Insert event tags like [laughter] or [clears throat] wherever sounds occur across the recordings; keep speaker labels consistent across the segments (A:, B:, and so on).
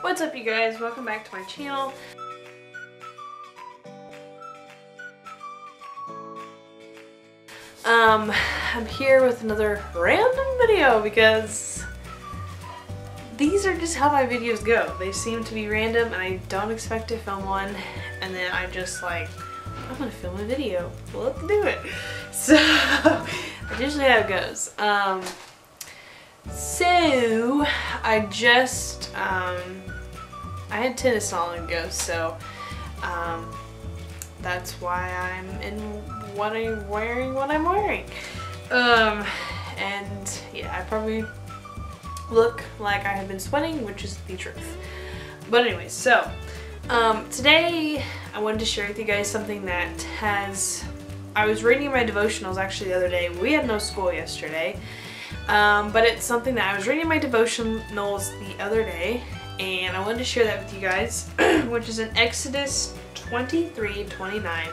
A: What's up you guys? Welcome back to my channel. Um, I'm here with another random video because these are just how my videos go. They seem to be random and I don't expect to film one and then I'm just like, I'm gonna film a video. Let's do it. [laughs] So, [laughs] that's usually how it goes. Um, so, I just, um, I had tennis not long ago, so, um, that's why I'm in what I'm wearing what I'm wearing. Um, and yeah, I probably look like I have been sweating, which is the truth. But anyways, so um, today I wanted to share with you guys something that has, I was reading my devotionals actually the other day. We had no school yesterday, um, but it's something that I was reading my devotionals the other day and I wanted to share that with you guys, [clears throat] which is in Exodus 23, 29.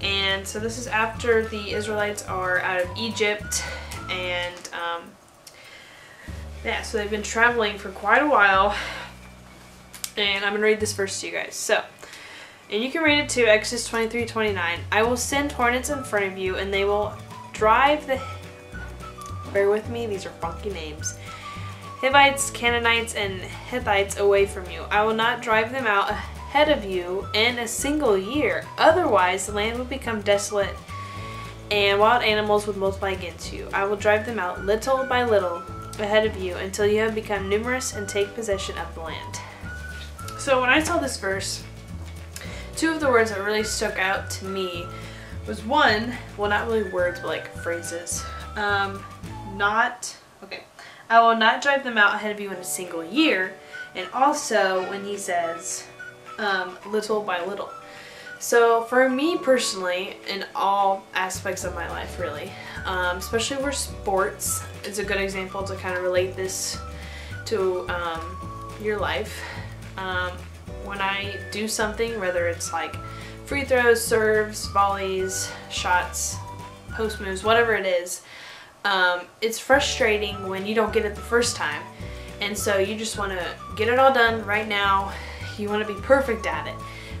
A: And so this is after the Israelites are out of Egypt and um, yeah, so they've been traveling for quite a while. And I'm going to read this verse to you guys. So, and you can read it too, Exodus 23, 29. I will send hornets in front of you and they will drive the, bear with me, these are funky names. Hivites, Canaanites, and Hittites away from you. I will not drive them out ahead of you in a single year. Otherwise, the land will become desolate and wild animals would multiply against you. I will drive them out little by little ahead of you until you have become numerous and take possession of the land. So when I saw this verse, two of the words that really stuck out to me was one, well not really words, but like phrases. Um, not, okay, I will not drive them out ahead of you in a single year. And also when he says, um, little by little. So for me personally, in all aspects of my life really, um, especially where sports is a good example to kind of relate this to um, your life. Um, when I do something, whether it's like free throws, serves, volleys, shots, post moves, whatever it is, um, it's frustrating when you don't get it the first time. And so you just want to get it all done right now you want to be perfect at it.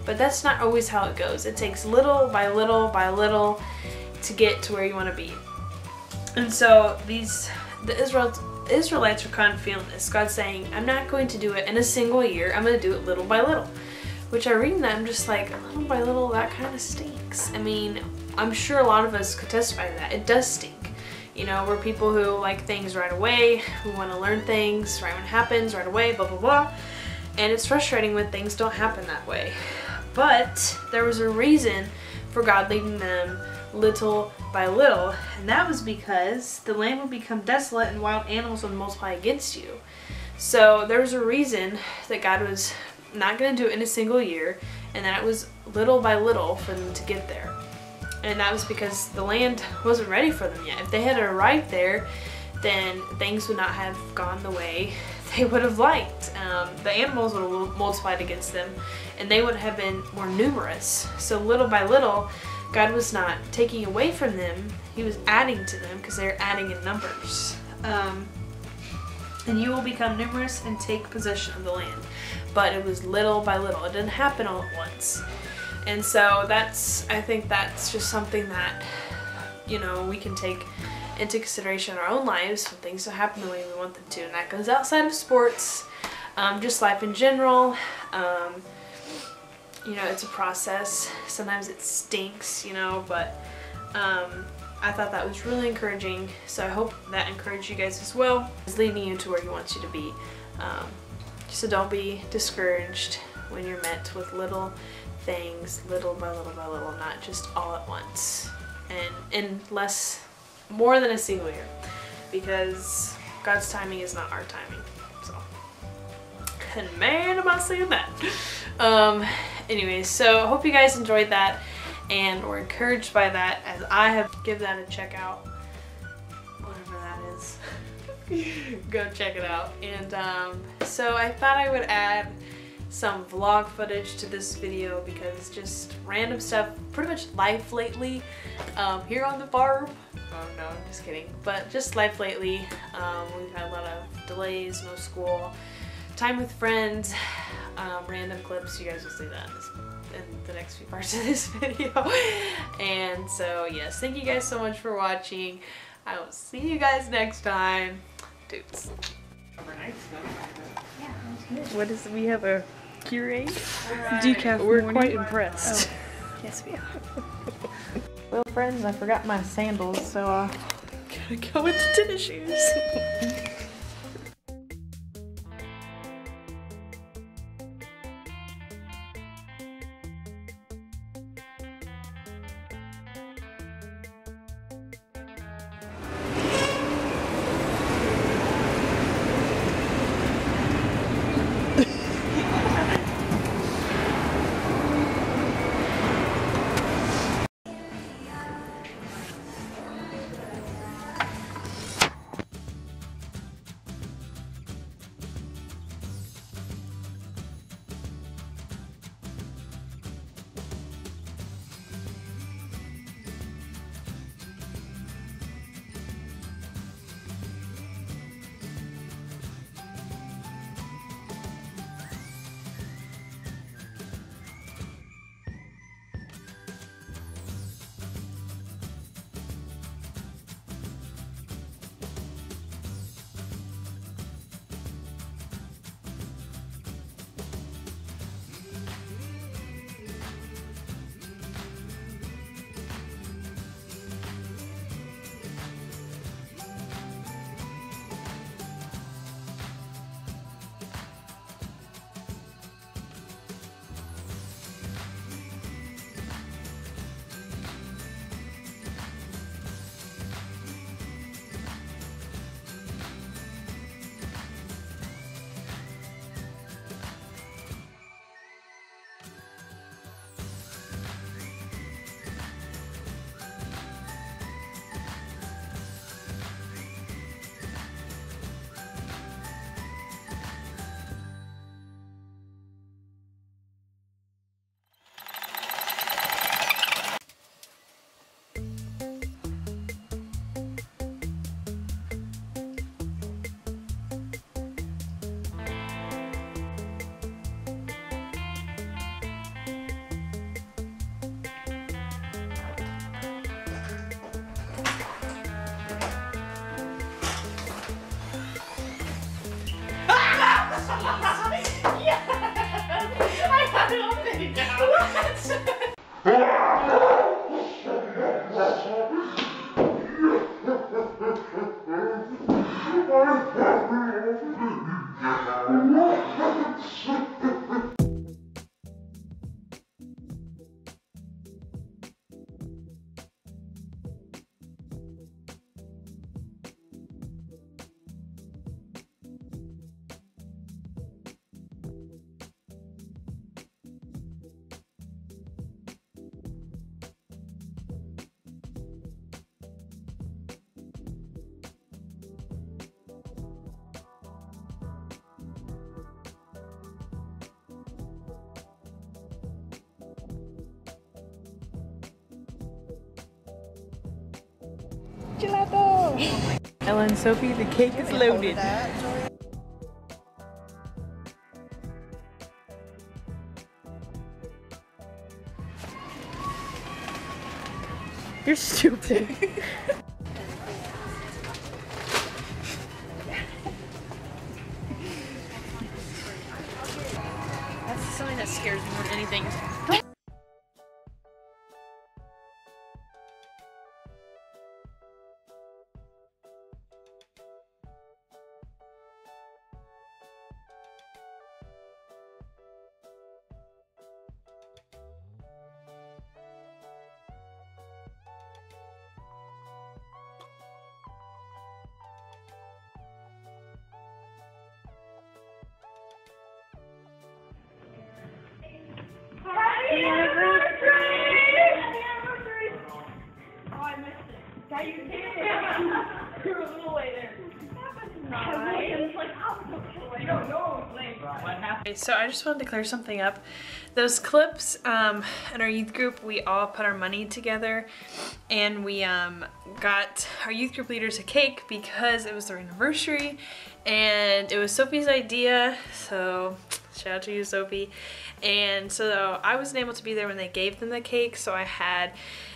A: But that's not always how it goes. It takes little by little by little to get to where you want to be. And so these, the Israel, Israelites are kind of feeling this. God's saying, I'm not going to do it in a single year. I'm going to do it little by little. Which I read that, I'm just like, little by little, that kind of stinks. I mean, I'm sure a lot of us could testify to that. It does stink. You know, we're people who like things right away, who want to learn things right when it happens, right away, blah, blah, blah. And it's frustrating when things don't happen that way. But there was a reason for God leading them little by little, and that was because the land would become desolate and wild animals would multiply against you. So there was a reason that God was not going to do it in a single year, and that it was little by little for them to get there. And that was because the land wasn't ready for them yet. If they had arrived there, then things would not have gone the way [laughs] they would have liked. Um, the animals would have multiplied against them and they would have been more numerous. So little by little, God was not taking away from them, He was adding to them because they're adding in numbers. Um, and you will become numerous and take possession of the land. But it was little by little. It didn't happen all at once. And so that's, I think that's just something that, you know, we can take into consideration in our own lives when things don't happen the way we want them to. And that goes outside of sports, um, just life in general. Um, you know, it's a process. Sometimes it stinks, you know, but um, I thought that was really encouraging. So I hope that encouraged you guys as well. It's leading you to where he wants you to be. Um, so don't be discouraged when you're met with little things, little by little by little, not just all at once. And in less more than a single year because God's timing is not our timing. So, and man, am I saying that. Um, anyways, so I hope you guys enjoyed that and were encouraged by that as I have give that a check out. Whatever that is. [laughs] Go check it out. And um, so I thought I would add some vlog footage to this video because just random stuff, pretty much life lately um, here on the farm. Oh no, I'm just kidding. But just life lately, um, we've had a lot of delays, no school, time with friends, um, random clips. You guys will see that in, in the next few parts of this [laughs] video. And so yes, thank you guys so much for watching. I will see you guys next time. Dudes.
B: What is we have a curate?
A: Decaf
B: We're
A: morning.
B: quite impressed.
A: Yes, we are. [laughs] well, friends, I forgot my sandals, so uh, gotta go with the tennis shoes. [laughs]
B: Ellen, Sophie, the cake is loaded. You're stupid.
A: That's something that scares me more than anything. Okay, so I just wanted to clear something up. Those clips um, in our youth group, we all put our money together and we um, got our youth group leaders a cake because it was their anniversary and it was Sophie's idea, so shout out to you, Sophie. And so I wasn't able to be there when they gave them the cake, so I had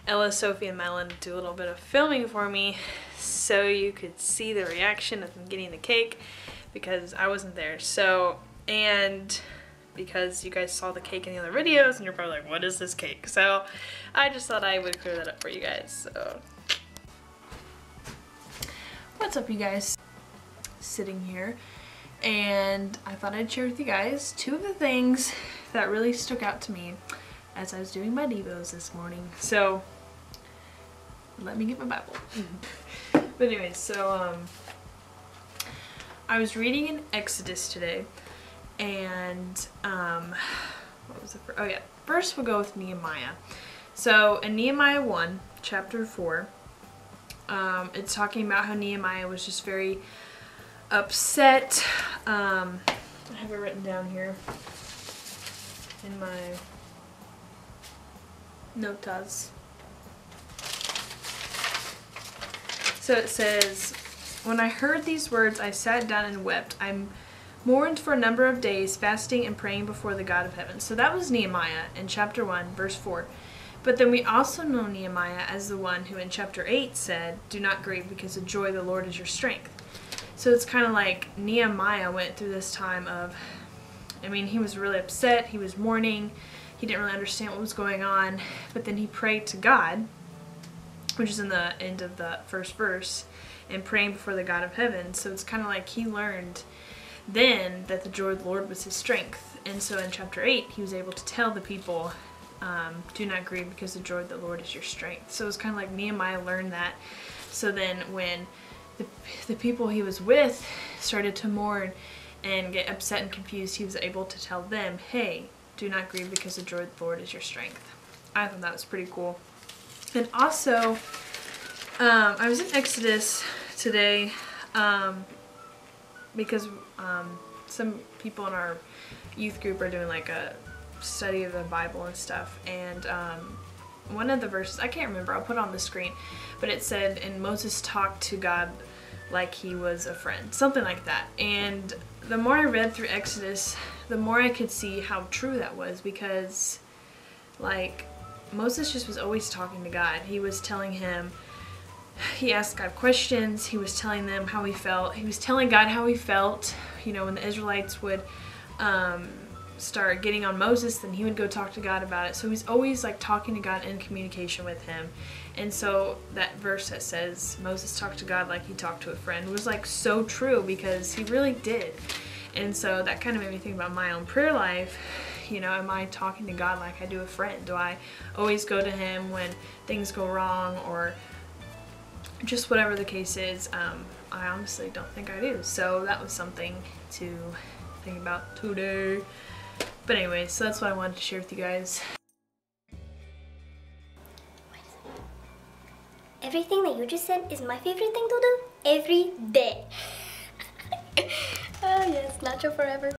A: Ella, Sophie, and Melon do a little bit of filming for me so you could see the reaction of them getting the cake because I wasn't there. So, and because you guys saw the cake in the other videos and you're probably like, what is this cake? So I just thought I would clear that up for you guys. So what's up you guys? Sitting here and I thought I'd share with you guys two of the things that really stuck out to me as I was doing my Devos this morning. So let me get my Bible. [laughs] but anyways, so um, I was reading in Exodus today and um, what was it? Oh yeah, first we'll go with Nehemiah. So in Nehemiah 1, chapter 4, um, it's talking about how Nehemiah was just very upset. Um, I have it written down here in my notas. So it says, When I heard these words, I sat down and wept. I mourned for a number of days, fasting and praying before the God of heaven. So that was Nehemiah in chapter 1, verse 4. But then we also know Nehemiah as the one who in chapter 8 said, Do not grieve because the joy of the Lord is your strength. So it's kind of like Nehemiah went through this time of, I mean, he was really upset, he was mourning, he didn't really understand what was going on, but then he prayed to God, which is in the end of the first verse, and praying before the God of heaven. So it's kind of like he learned then that the joy of the Lord was his strength. And so in chapter 8, he was able to tell the people, um, do not grieve because the joy of the Lord is your strength. So it's kind of like Nehemiah learned that. So then when the, the people he was with started to mourn and get upset and confused, he was able to tell them, hey, do not grieve because the Lord is your strength. I thought that was pretty cool. And also, um, I was in Exodus today um, because um, some people in our youth group are doing like a study of the Bible and stuff. And um, one of the verses, I can't remember, I'll put on the screen, but it said, and Moses talked to God like he was a friend, something like that. And the more I read through Exodus, the more I could see how true that was because, like, Moses just was always talking to God. He was telling him, he asked God questions, he was telling them how he felt, he was telling God how he felt. You know, when the Israelites would um, start getting on Moses, then he would go talk to God about it. So he's always like talking to God in communication with him. And so that verse that says Moses talked to God like he talked to a friend was like so true because he really did. And so that kind of made me think about my own prayer life. You know, am I talking to God like I do a friend? Do I always go to him when things go wrong or just whatever the case is? Um, I honestly don't think I do. So that was something to think about today. But anyway, so that's what I wanted to share with you guys.
C: Everything that you just said is my favorite thing to do every day. oh [laughs] yes, nacho forever.